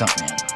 stuntman.